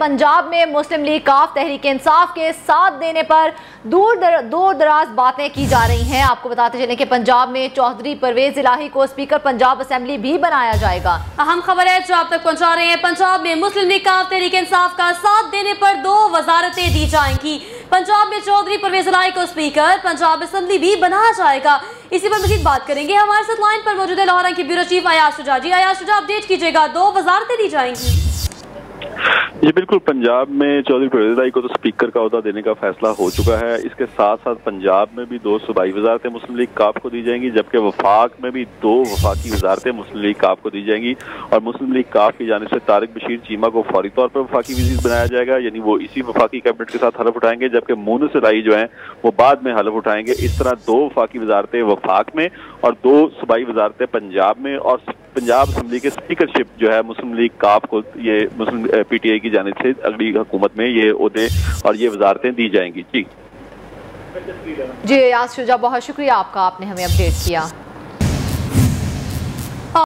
پنجاب میں مسلم لیگ کاف تحریک انصاف کے ساتھ دینے پر دور در دور دراز باتیں کی جا رہی ہیں۔ آپ کو بتاتے چلیں کہ پنجاب میں چوہدری پرویز الہی کو سپیکر پنجاب اسمبلی بھی بنایا جائے گا۔ اہم خبر ہے جو آپ تک پہنچا رہے ہیں، پنجاب میں مسلم لیگ کاف تحریک انصاف کا ساتھ دینے پر دو وزارتیں دی جائیں گی۔ پنجاب میں چوہدری پرویز الہی کو سپیکر پنجاب اسمبلی بھی بنایا جائے گا۔ اسی پر مزید بات کریں گے۔ ہمارے ساتھ لائن پر موجود ہے لاہورہ کی bureau chief Ayaz Shuja ji Ayaz Shuja update کیجیے گا۔ دو وزارتیں دی جائیں گی۔ جی بالکل پنجاب میں چودھری پرویز رائی کو تو سپیکر کا عہدہ دینے کا فیصلہ ہو چکا ہے۔ اس کے ساتھ ساتھ پنجاب میں بھی دو صوبائی وزارتیں مسلم لیگ کاف کو دی جائیں گی، جبکہ وفاق میں بھی دو وفاقی وزارتیں مسلم لیگ کاف کو دی جائیں گی۔ اور مسلم لیگ کاف کی جانب سے طارق بشیر چیمہ کو فوری طور پر وفاقی وزیر بنایا جائے گا یعنی وہ اسی وفاقی کیبنٹ کے ساتھ حلف اٹھائیں گے، جبکہ مونس رائی جو ہیں وہ بعد میں حلف اٹھائیں گے۔ اس طرح دو وفاقی وزارتیں وفاق میں اور دو صوبائی وزارتیں پنجاب میں اور پنجاب اسمبلی کے سپیکرشپ جو ہے مسلم لیگ کاف کو یہ مسلم پی ٹی آئی کی جانب سے اگلی حکومت میں یہ عہدے اور یہ وزارتیں دی جائیں گی۔ جی۔ جی ایاز شجا بہت شکریہ آپ کا، آپ نے ہمیں اپڈیٹ کیا۔